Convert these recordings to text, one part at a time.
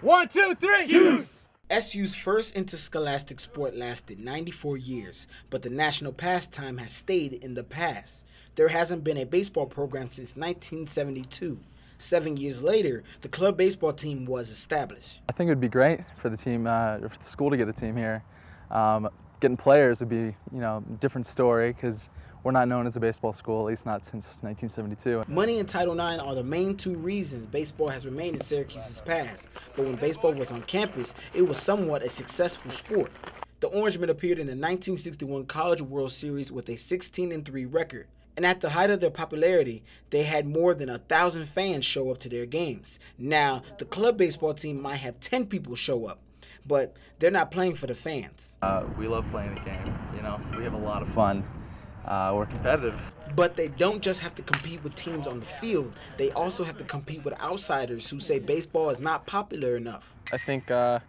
One, two, three, 'Cuse! SU's first interscholastic sport lasted 94 years, but the national pastime has stayed in the past. There hasn't been a baseball program since 1972. Seven years later, the club baseball team was established. I think it would be great for the team, uh, for the school to get a team here. Um, getting players would be, you know, a different story because we're not known as a baseball school, at least not since 1972. Money and Title IX are the main two reasons baseball has remained in Syracuse's past. But when baseball was on campus, it was somewhat a successful sport. The Orangemen appeared in the 1961 College World Series with a 16 3 record. And at the height of their popularity, they had more than a thousand fans show up to their games. Now, the club baseball team might have 10 people show up, but they're not playing for the fans. Uh, we love playing the game. You know, we have a lot of fun. Uh, we're competitive. But they don't just have to compete with teams on the field, they also have to compete with outsiders who say baseball is not popular enough. I think uh,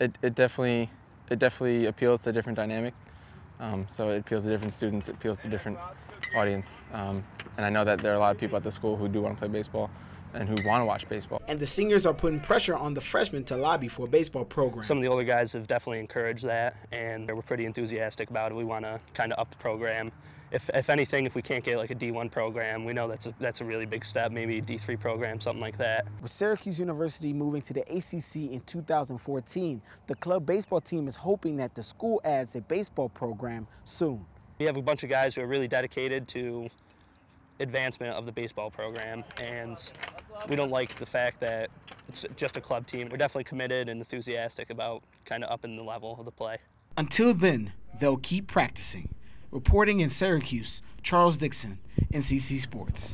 it, it definitely it definitely appeals to a different dynamic. Um, so it appeals to different students, it appeals to different audience. Um, and I know that there are a lot of people at the school who do want to play baseball and who want to watch baseball. And the seniors are putting pressure on the freshmen to lobby for a baseball program. Some of the older guys have definitely encouraged that, and we're pretty enthusiastic about it. We want to kind of up the program. If, if anything, if we can't get like a D1 program, we know that's a, that's a really big step, maybe a D3 program, something like that. With Syracuse University moving to the ACC in 2014, the club baseball team is hoping that the school adds a baseball program soon. We have a bunch of guys who are really dedicated to advancement of the baseball program, and we don't like the fact that it's just a club team. We're definitely committed and enthusiastic about kind of upping the level of the play. Until then, they'll keep practicing. Reporting in Syracuse, Charles Dickson, NCC Sports.